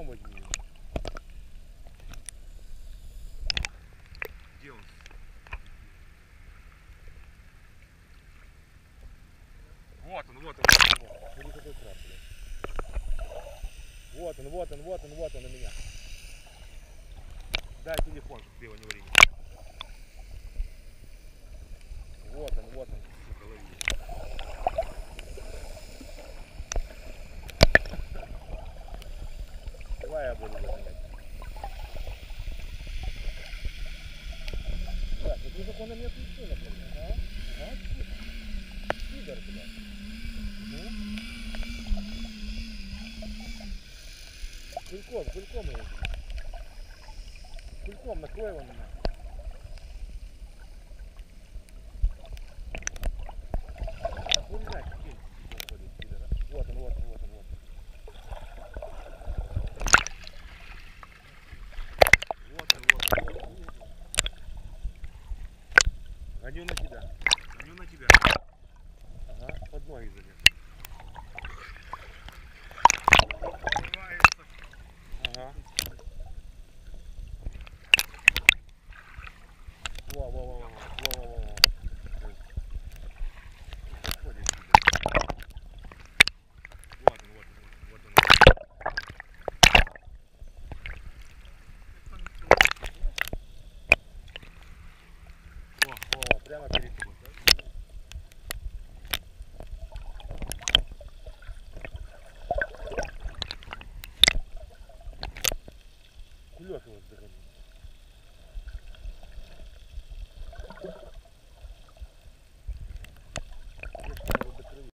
По-другому. Где он? Вот он, вот он. Смотри, какой красный. Вот он, вот он, вот он, вот он у меня. Дай телефон, чтобы ты его не вредил. bayağı böyle görünüyor. Да, тут незаконно нет ничего, например. А? А? Сидор туда. Кульком, кульком его. Кульком накрой его на нас. Гоню на тебя. Гоню на тебя. Ага, под ноги залез. Silvia que nos dejen